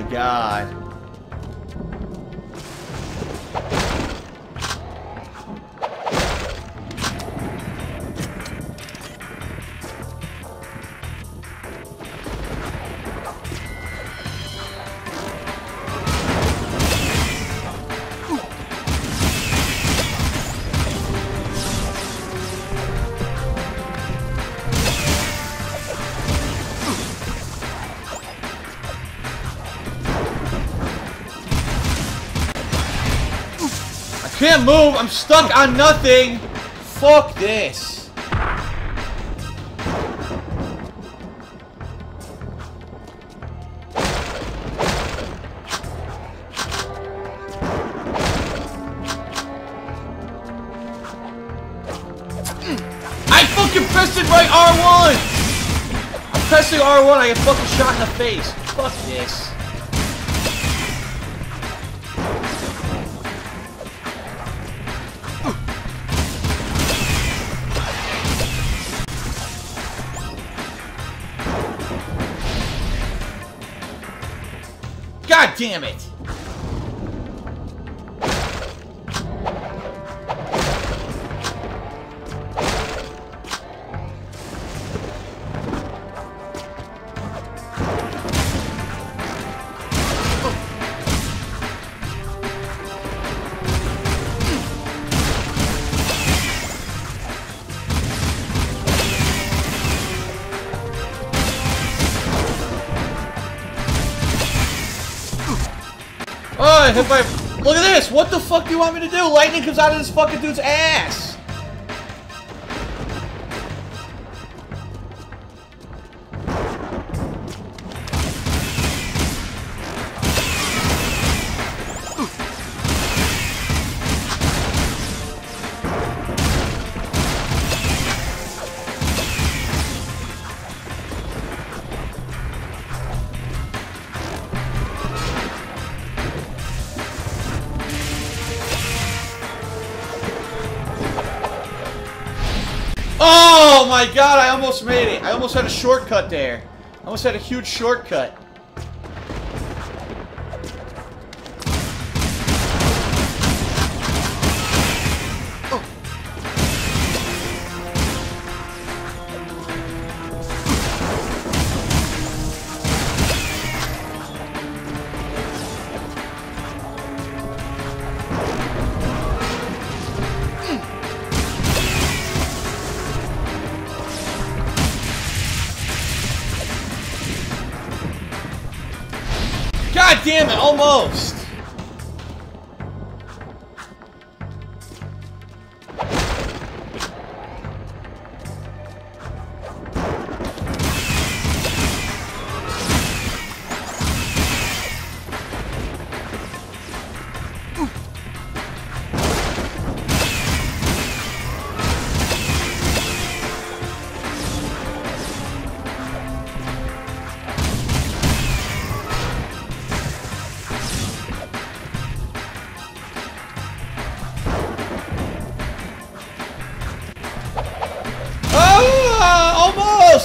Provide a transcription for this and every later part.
my god. Can't move! I'm stuck on nothing! Fuck this! I fucking pressed it right R1! I'm pressing R1, I get fucking shot in the face. Fuck this. Damn it! Oh, I hit by... Look at this! What the fuck do you want me to do? Lightning comes out of this fucking dude's ass! Oh my god, I almost made it. I almost had a shortcut there. I almost had a huge shortcut. God damn it, almost.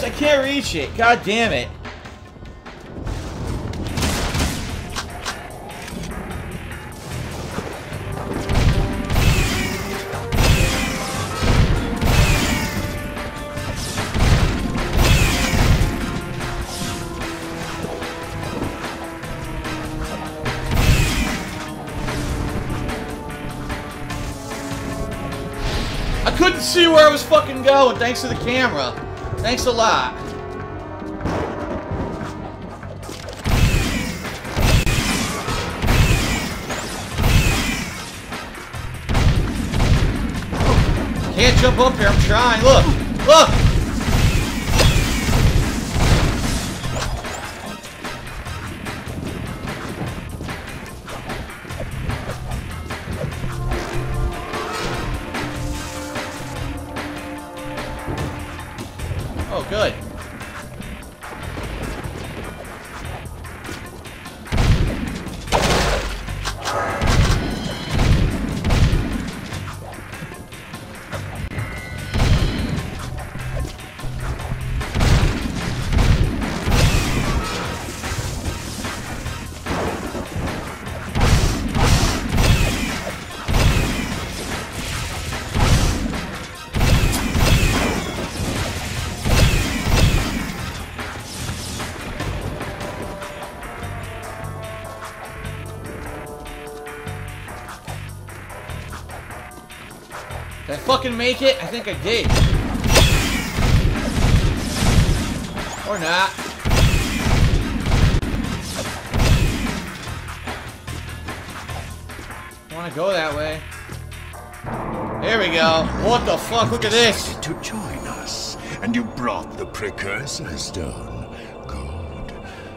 I can't reach it. God damn it. I couldn't see where I was fucking going thanks to the camera. Thanks a lot. Can't jump up here, I'm trying. Look! Look! Good. Fucking make it? I think I did. Or not. I wanna go that way. There we go. What the fuck? Look at this. To join us, and you brought the precursor stone. Good.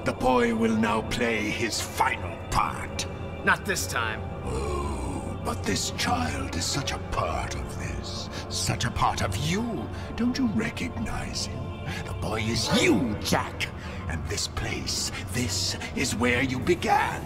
The boy will now play his final part. Not this time. Oh, but this child is such a part of this. Such a part of you. Don't you recognize him? The boy is you, Jak. And this place, this is where you began.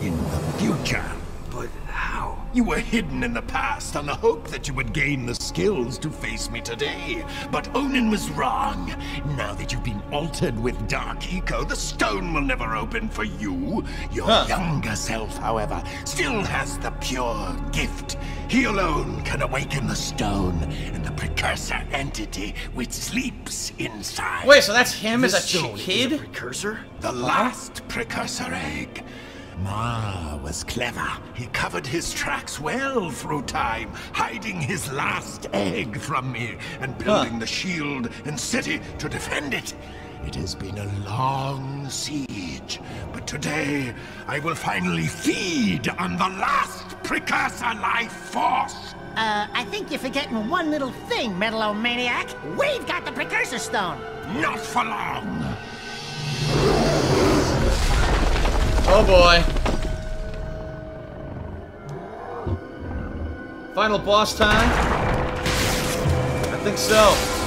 In the future. But how? You were hidden in the past on the hope that you would gain the skills to face me today. But Onan was wrong. Now that you've been altered with Dark Eco, the stone will never open for you. Your Huh. younger self, however, still has the pure gift. He alone can awaken the stone and the precursor entity which sleeps inside. Wait, so that's him as This a ch- is kid? precursor? The uh-huh. last precursor egg. Mar was clever. He covered his tracks well through time, hiding his last egg from me and building the shield and city to defend it. It has been a long siege, but today I will finally feed on the last precursor life force. Uh, I think you're forgetting one little thing, Metalomaniac. We've got the precursor stone. Not for long. Oh boy. Final boss time? I think so.